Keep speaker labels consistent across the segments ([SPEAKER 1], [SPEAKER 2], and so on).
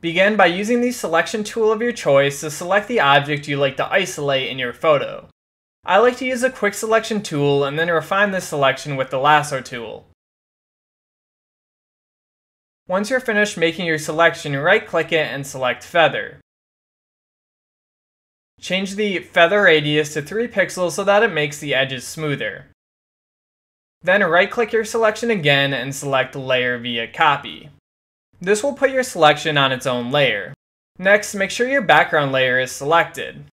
[SPEAKER 1] Begin by using the selection tool of your choice to select the object you'd like to isolate in your photo. I like to use a quick selection tool and then refine this selection with the lasso tool. Once you're finished making your selection, right click it and select Feather. Change the feather radius to 3 pixels so that it makes the edges smoother. Then right click your selection again and select Layer via Copy. This will put your selection on its own layer. Next, make sure your background layer is selected.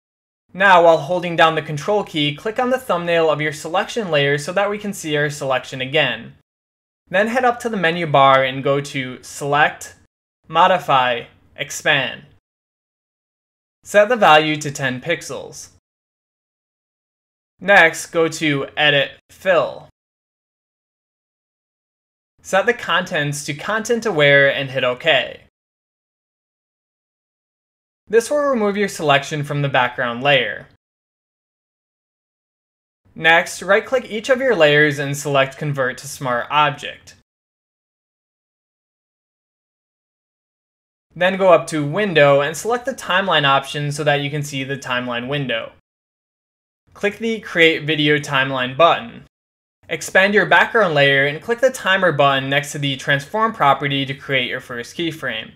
[SPEAKER 1] Now, while holding down the Control key, click on the thumbnail of your selection layer so that we can see our selection again. Then head up to the menu bar and go to Select, Modify, Expand. Set the value to 10 pixels. Next, go to Edit Fill. Set the contents to content aware and hit OK. This will remove your selection from the background layer. Next, right-click each of your layers and select Convert to Smart Object. Then go up to Window and select the Timeline option so that you can see the timeline window. Click the Create Video Timeline button. Expand your background layer and click the timer button next to the transform property to create your first keyframe.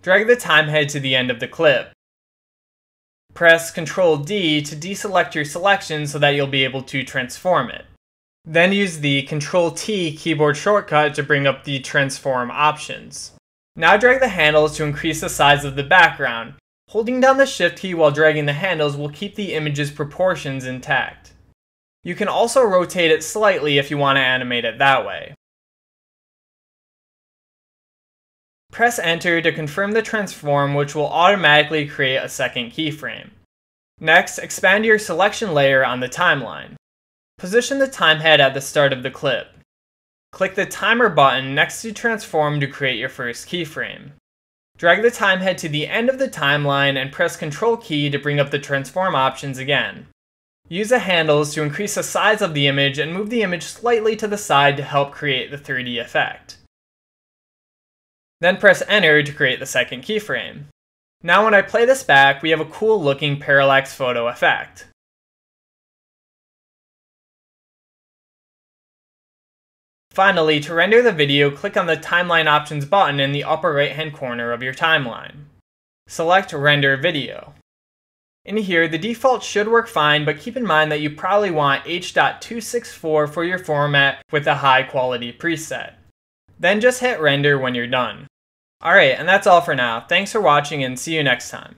[SPEAKER 1] Drag the time head to the end of the clip. Press Ctrl D to deselect your selection so that you'll be able to transform it. Then use the Ctrl T keyboard shortcut to bring up the transform options. Now drag the handles to increase the size of the background. Holding down the shift key while dragging the handles will keep the image's proportions intact. You can also rotate it slightly if you want to animate it that way. Press enter to confirm the transform which will automatically create a second keyframe. Next, expand your selection layer on the timeline. Position the time head at the start of the clip. Click the timer button next to transform to create your first keyframe. Drag the time head to the end of the timeline and press Ctrl key to bring up the transform options again. Use the handles to increase the size of the image and move the image slightly to the side to help create the 3D effect. Then press enter to create the second keyframe. Now when I play this back, we have a cool looking parallax photo effect. Finally, to render the video, click on the Timeline Options button in the upper right hand corner of your timeline. Select Render Video. In here, the default should work fine, but keep in mind that you probably want H.264 for your format with a high quality preset. Then just hit render when you're done. Alright, and that's all for now. Thanks for watching and see you next time.